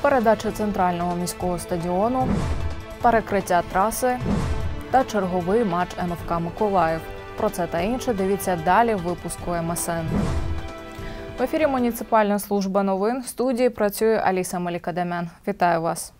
передача центрального міського стадіону, перекриття траси та черговий матч МФК Миколаїв. Про це та інше дивіться далі в випуску МСН. В ефірі Муніципальна служба новин в студії працює Аліса Малікадемян. Вітаю вас.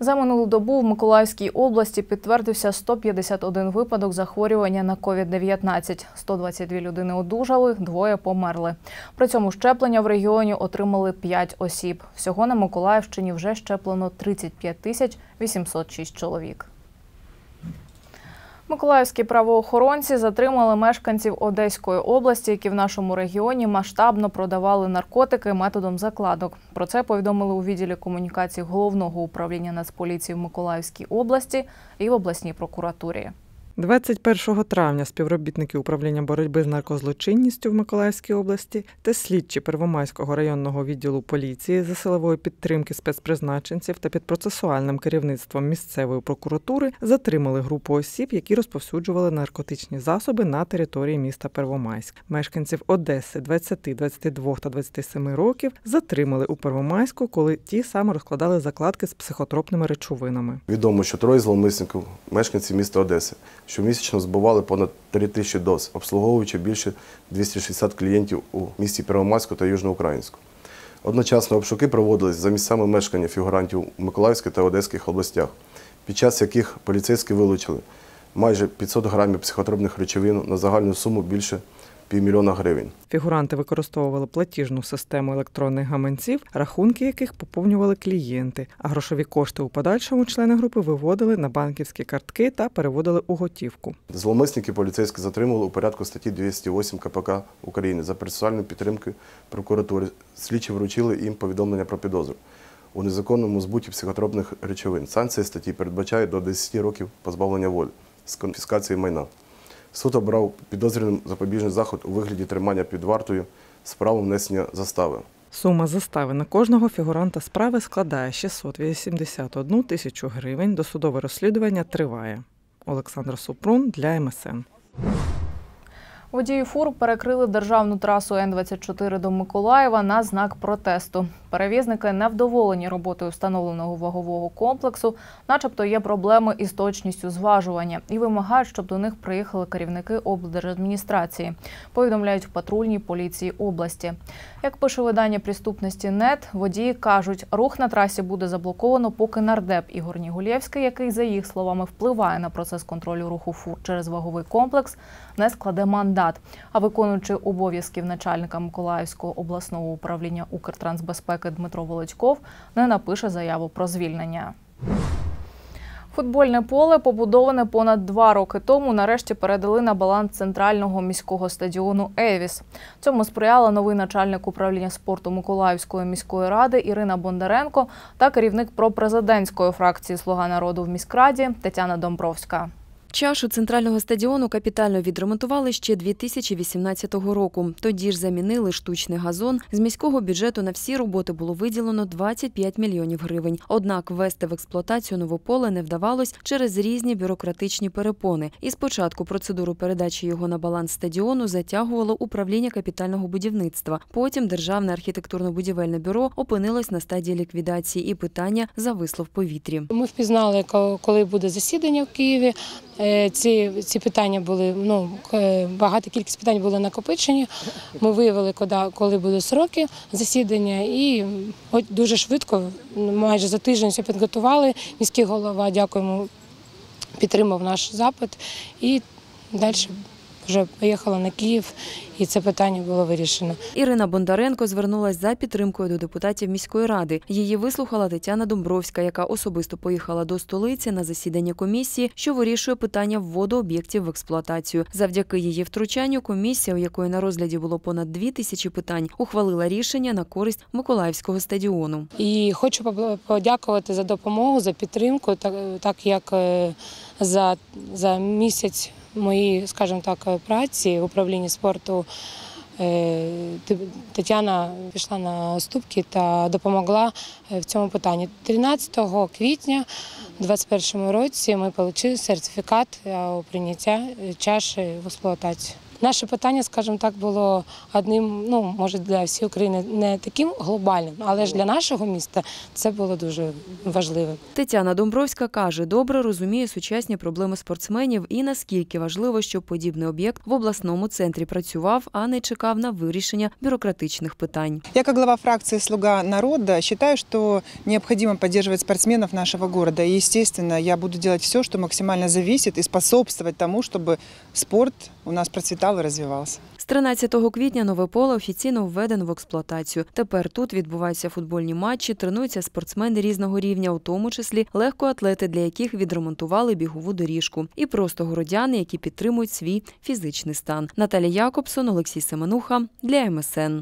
За минулу добу в Миколаївській області підтвердився 151 випадок захворювання на COVID-19. 122 людини одужали, двоє померли. При цьому щеплення в регіоні отримали 5 осіб. Всього на Миколаївщині вже щеплено 35 тисяч 806 чоловік. Миколаївські правоохоронці затримали мешканців Одеської області, які в нашому регіоні масштабно продавали наркотики методом закладок. Про це повідомили у відділі комунікації головного управління Нацполіції в Миколаївській області і в обласній прокуратурі. 21 травня співробітники управління боротьби з наркозлочинністю в Миколаївській області та слідчі Первомайського районного відділу поліції за силової підтримки спецпризначенців та під процесуальним керівництвом місцевої прокуратури затримали групу осіб, які розповсюджували наркотичні засоби на території міста Первомайськ. Мешканців Одеси 20, 22 та 27 років затримали у Первомайську, коли ті саме розкладали закладки з психотропними речовинами. Відомо, що троє зловмисників, мешканці міста Одеси, щомісячно збували понад 3 тисячі доз, обслуговуючи більше 260 клієнтів у місті Первомайську та Южноукраїнську. Одночасно обшуки проводились за місцями мешкання фігурантів у Миколаївській та Одеських областях, під час яких поліцейські вилучили майже 500 грамів психотропних речовин на загальну суму більше півмільйона гривень. Фігуранти використовували платіжну систему електронних гаманців, рахунки яких поповнювали клієнти, а грошові кошти у подальшому члени групи виводили на банківські картки та переводили у готівку. Зловмисники поліцейські затримали у порядку статті 208 КПК України за процесуальну підтримку прокуратури. Слідчі вручили їм повідомлення про підозру у незаконному збуті психотропних речовин. Санкція статті передбачає до 10 років позбавлення волі з конфіскації майна. Суд обрав підозрюваним запобіжний заход у вигляді тримання під вартою з правом внесення застави. Сума застави на кожного фігуранта справи складає 681 тисячу гривень. Досудове розслідування триває. Олександр Супрун для МСН. Водії фур перекрили державну трасу Н-24 до Миколаєва на знак протесту. Перевізники невдоволені роботою встановленого вагового комплексу, начебто є проблеми із точністю зважування і вимагають, щоб до них приїхали керівники облдержадміністрації. Повідомляють в патрульній поліції області. Як пише видання «Приступності НЕТ, водії кажуть, рух на трасі буде заблоковано, поки нардеп Ігор Нігулєвський, який за їх словами впливає на процес контролю руху фур через ваговий комплекс, не складе мандат. А виконуючи обов'язків начальника Миколаївського обласного управління Укртрансбезпеки Дмитро Володьков не напише заяву про звільнення. Футбольне поле, побудоване понад два роки тому, нарешті передали на баланс центрального міського стадіону Евіс. Цьому сприяла новий начальник управління спорту Миколаївської міської ради Ірина Бондаренко та керівник пропрезидентської фракції Слуга народу в міськраді Тетяна Домбровська. Чашу центрального стадіону капітально відремонтували ще 2018 року. Тоді ж замінили штучний газон. З міського бюджету на всі роботи було виділено 25 мільйонів гривень. Однак ввести в експлуатацію новополе не вдавалось через різні бюрократичні перепони. І спочатку процедуру передачі його на баланс стадіону затягувало управління капітального будівництва. Потім Державне архітектурно-будівельне бюро опинилось на стадії ліквідації, і питання зависло в повітрі. Ми впізнали, коли буде засідання в Києві. Е, ці ці питання були ну багато кількість питань були накопичені. Ми виявили, коли будуть сроки засідання, і от дуже швидко, майже за тиждень все підготували. Міський голова, дякуємо, підтримав наш запит і далі вже поїхала на Київ, і це питання було вирішено. Ірина Бондаренко звернулася за підтримкою до депутатів міської ради. Її вислухала Тетяна Домбровська, яка особисто поїхала до столиці на засідання комісії, що вирішує питання вводу об'єктів в експлуатацію. Завдяки її втручанню, комісія, у якої на розгляді було понад дві тисячі питань, ухвалила рішення на користь Миколаївського стадіону. І хочу подякувати за допомогу, за підтримку, так як е, за, за місяць моїй, скажімо так, праці в управлінні спорту. Е, Тетяна пішла на уступки та допомогла е, в цьому питанні. 13 квітня 2021 році ми отримали сертифікат е, прийняття чаші в експлуатацію. Наше питання, скажімо так, було одним, ну може для всієї України не таким глобальним, але ж для нашого міста це було дуже важливим. Тетяна Домбровська каже, добре розуміє сучасні проблеми спортсменів і наскільки важливо, щоб подібний об'єкт в обласному центрі працював, а не чекав на вирішення бюрократичних питань. Я как глава фракции «Слуга народа» считаю, что необходимо поддерживать спортсменов нашего города. И, естественно, я буду делать все, что максимально зависит и способствовать тому, чтобы спорт у нас процвітав і розвивався. З 13 квітня нове поле офіційно введено в експлуатацію. Тепер тут відбуваються футбольні матчі, тренуються спортсмени різного рівня, у тому числі легкоатлети, для яких відремонтували бігову доріжку, і просто городяни, які підтримують свій фізичний стан. Наталія Якобсон, Олексій Семенуха для МСН.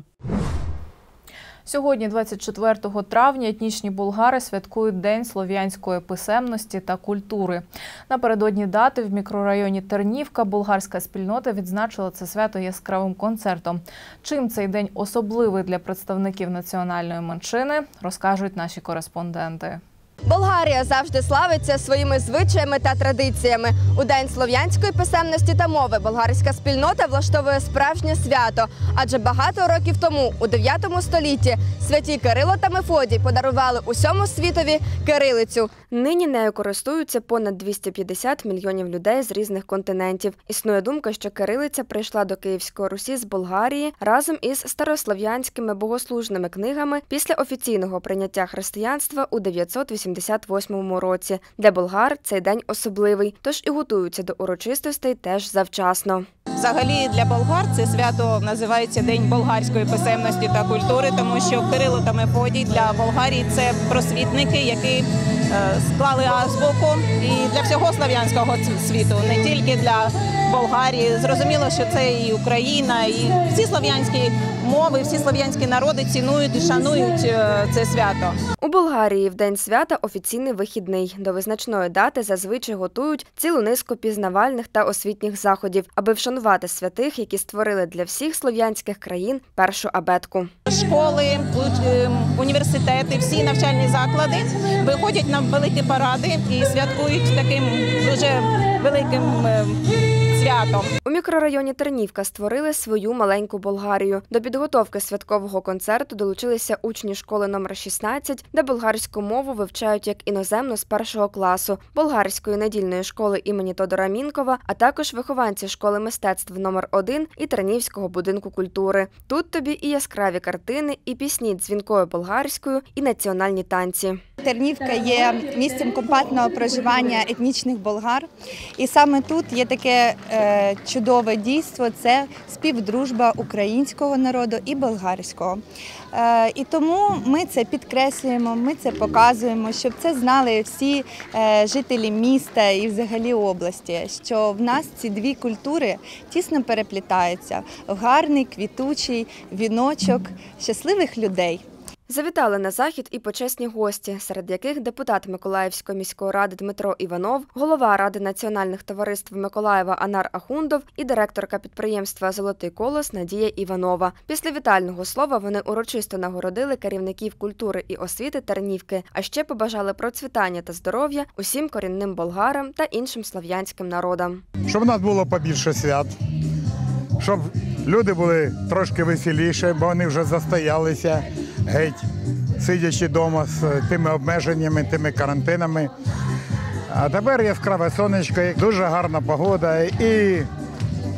Сьогодні, 24 травня, етнічні булгари святкують День слов'янської писемності та культури. Напередодні дати в мікрорайоні Тернівка булгарська спільнота відзначила це свято яскравим концертом. Чим цей день особливий для представників національної меншини, розкажуть наші кореспонденти. Болгарія завжди славиться своїми звичаями та традиціями. У день слов'янської писемності та мови болгарська спільнота влаштовує справжнє свято. Адже багато років тому, у 9 столітті, святі Кирило та Мефодій подарували усьому світові кирилицю. Нині нею користуються понад 250 мільйонів людей з різних континентів. Існує думка, що кирилиця прийшла до Київської Русі з Болгарії разом із старослов'янськими богослужними книгами після офіційного прийняття християнства у 988 році. Для болгар цей день особливий, тож і готуються до урочистостей теж завчасно. Взагалі для болгар це свято називається День болгарської писемності та культури, тому що Кирило та Мефодій для Болгарії це просвітники, які е, склали азбуку і для всього слав'янського світу, не тільки для Болгарії. Зрозуміло, що це і Україна, і всі слав'янські мови, всі слав'янські народи цінують і шанують е, це свято. У Болгарії в день свята офіційний вихідний. До визначної дати зазвичай готують цілу низку пізнавальних та освітніх заходів, аби вшанувати святих, які створили для всіх слов'янських країн першу абетку. Школи, е, університети, всі навчальні заклади виходять на великі паради і святкують таким дуже великим е, святом. У мікрорайоні Тернівка створили свою маленьку Болгарію. До підготовки святкового концерту долучилися учні школи номер 16, де болгарську мову вивчають як іноземну з першого класу, болгарської недільної школи імені Тодора Мінкова, а також вихованці школи мистецтв номер 1 і Тернівського будинку культури. Тут тобі і яскраві картини, і пісні дзвінкою болгарською, і національні танці. Тернівка є місцем компактного проживання етнічних болгар. І саме тут є таке чудове дійство це співдружба українського народу і болгарського. Е, і тому ми це підкреслюємо, ми це показуємо, щоб це знали всі е, жителі міста і взагалі області, що в нас ці дві культури тісно переплітаються гарний квітучий віночок щасливих людей. Завітали на захід і почесні гості, серед яких депутат Миколаївської міської ради Дмитро Іванов, голова Ради національних товариств Миколаєва Анар Ахундов і директорка підприємства Золотий колос Надія Іванова. Після вітального слова вони урочисто нагородили керівників культури і освіти Тернівки, а ще побажали процвітання та здоров'я усім корінним болгарам та іншим слав'янським народам. щоб у нас було побільше свят, щоб люди були трошки веселіші, бо вони вже застоялися геть, сидячи вдома з тими обмеженнями, тими карантинами. А тепер яскраве сонечко, дуже гарна погода, і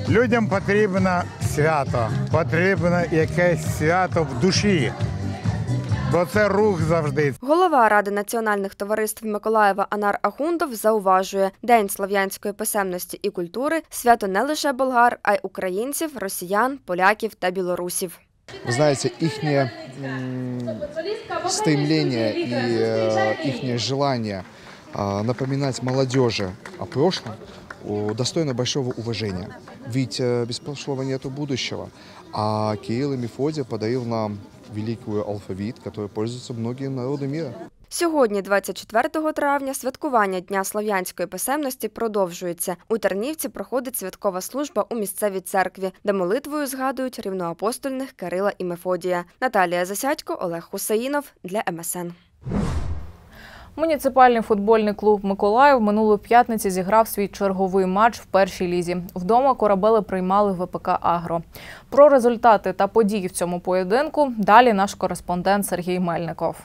людям потрібно свято, потрібно якесь свято в душі, бо це рух завжди, Голова Ради національних товариств Миколаєва Анар Ахундов зауважує, День слов'янської писемності і культури свято не лише болгар, а й українців, росіян, поляків та білорусів. Вы знаете, их стремление и их желание а, напоминать молодежи о прошлом достойно большого уважения. Ведь э, без прошлого нету будущего. А Кирилл и Мефодий подарил нам великую алфавит, который пользуются многие народы мира. Сьогодні, 24 травня, святкування Дня слов'янської писемності продовжується. У Тернівці проходить святкова служба у місцевій церкві, де молитвою згадують рівноапостольних Кирила і Мефодія. Наталія Засядько, Олег Хусаїнов для МСН. Муніципальний футбольний клуб Миколаїв минулої п'ятниці зіграв свій черговий матч в першій лізі. Вдома корабели приймали ВПК Агро. Про результати та події в цьому поєдинку далі наш кореспондент Сергій Мельников.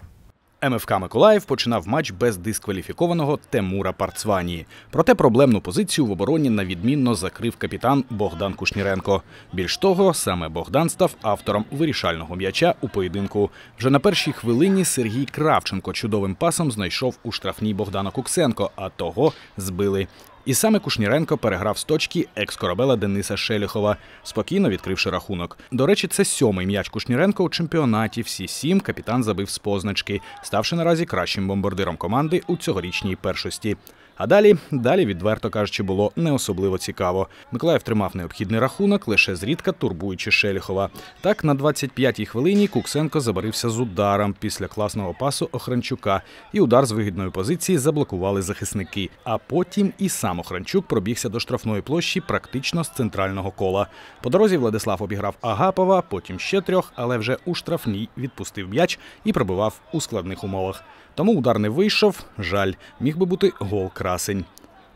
МФК Миколаїв починав матч без дискваліфікованого Темура Парцванії. Проте проблемну позицію в обороні навідмінно закрив капітан Богдан Кушніренко. Більш того, саме Богдан став автором вирішального м'яча у поєдинку. Вже на першій хвилині Сергій Кравченко чудовим пасом знайшов у штрафній Богдана Куксенко, а того збили. І саме Кушніренко переграв з точки екс-корабела Дениса Шеліхова, спокійно відкривши рахунок. До речі, це сьомий м'яч Кушніренко у чемпіонаті. Всі сім капітан забив з позначки, ставши наразі кращим бомбардиром команди у цьогорічній першості. А далі, далі, відверто кажучи, було не особливо цікаво. Миколаїв тримав необхідний рахунок, лише зрідка турбуючи Шеліхова. Так, на 25-й хвилині Куксенко забарився з ударом після класного пасу Охранчука, і удар з вигідної позиції заблокували захисники. А потім і сам Охранчук пробігся до штрафної площі практично з центрального кола. По дорозі Владислав обіграв Агапова, потім ще трьох, але вже у штрафній відпустив м'яч і пробивав у складних умовах. Тому удар не вийшов. Жаль, міг би бути гол красень.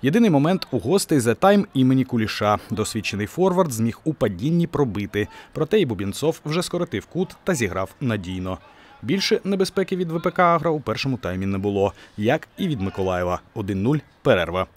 Єдиний момент у гостей за тайм імені Куліша. Досвідчений форвард зміг у падінні пробити. Проте і Бубінцов вже скоротив кут та зіграв надійно. Більше небезпеки від ВПК Агра у першому таймі не було, як і від Миколаєва. 1-0 перерва.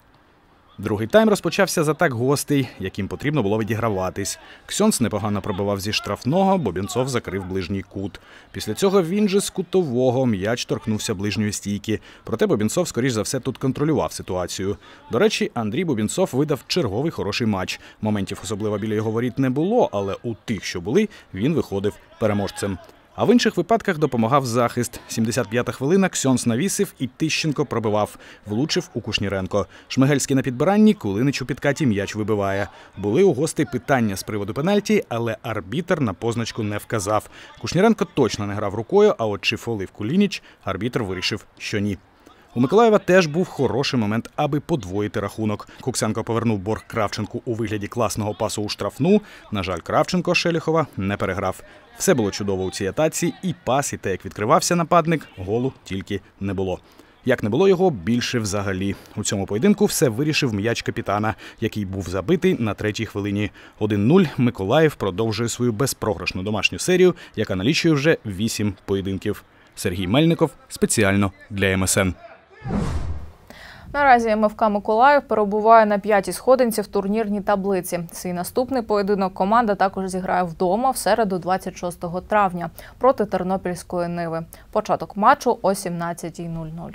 Другий тайм розпочався з атак гостей, яким потрібно було відіграватись. Ксьонс непогано пробивав зі штрафного, Бобінцов закрив ближній кут. Після цього він же з кутового м'яч торкнувся ближньої стійки. Проте Бобінцов, скоріш за все, тут контролював ситуацію. До речі, Андрій Бобінцов видав черговий хороший матч. Моментів особливо біля його воріт не було, але у тих, що були, він виходив переможцем. А в інших випадках допомагав захист. 75-та хвилина Ксьонс навісив і Тищенко пробивав. Влучив у Кушніренко. Шмигельський на підбиранні, Кулинич у підкаті м'яч вибиває. Були у гостей питання з приводу пенальті, але арбітер на позначку не вказав. Кушніренко точно не грав рукою, а от чи фолив Кулініч, арбітр вирішив, що ні. У Миколаєва теж був хороший момент, аби подвоїти рахунок. Куксенко повернув борг Кравченку у вигляді класного пасу у штрафну. На жаль, Кравченко Шеліхова не переграв. Все було чудово у цій атаці, і пас, і те, як відкривався нападник, голу тільки не було. Як не було його, більше взагалі. У цьому поєдинку все вирішив м'яч капітана, який був забитий на третій хвилині. 1-0 Миколаїв продовжує свою безпрограшну домашню серію, яка налічує вже вісім поєдинків. Сергій Мельников спеціально для МСН. Наразі МФК Миколаїв перебуває на п'ятій сходинці в турнірній таблиці. Свій наступний поєдинок команда також зіграє вдома в середу, 26 травня, проти Тернопільської Ниви. Початок матчу о 17.00.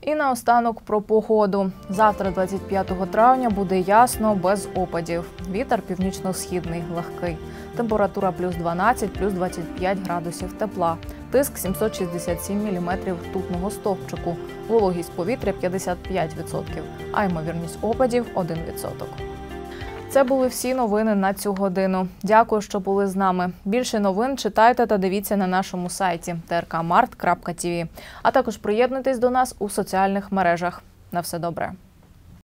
І наостанок про погоду. Завтра, 25 травня, буде ясно без опадів. Вітер північно-східний, легкий. Температура плюс 12, плюс 25 градусів тепла. Тиск 767 мм ртутного стовпчику. Вологість повітря 55%, а ймовірність опадів 1%. Це були всі новини на цю годину. Дякую, що були з нами. Більше новин читайте та дивіться на нашому сайті trkmart.tv. А також приєднуйтесь до нас у соціальних мережах. На все добре.